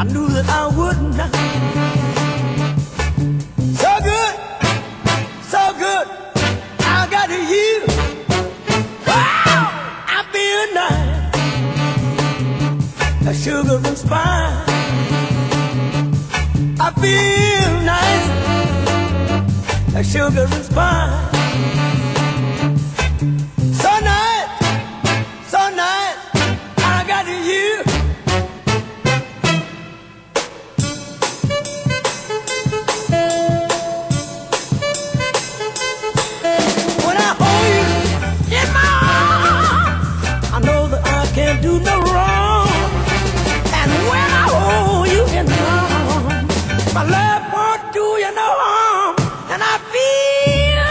I knew that I would not. So good, so good, I got you. Wow, I feel nice, a sugar and spice. I feel nice, a sugar and spice. Do no wrong. And when I hold you in my arms, my love won't do you no harm. And I feel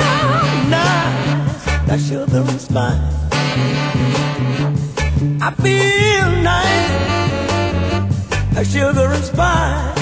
nice, that sugar and spice. I feel nice, that sugar and spice.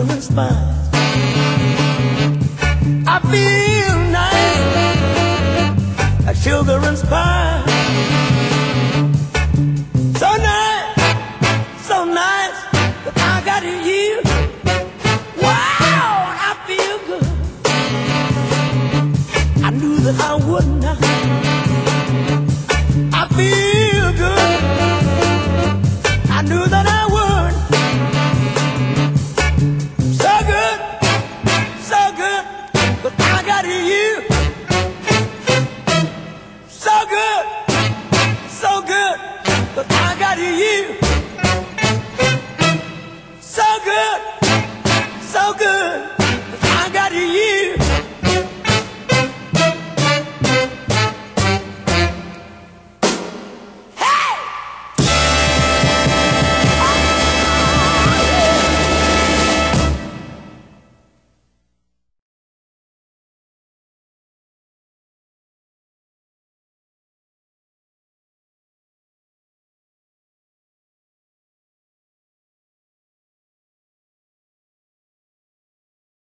And spice. I feel nice, sugar and spice. So nice, so nice that I got you. Wow, I feel good. I knew that I would not.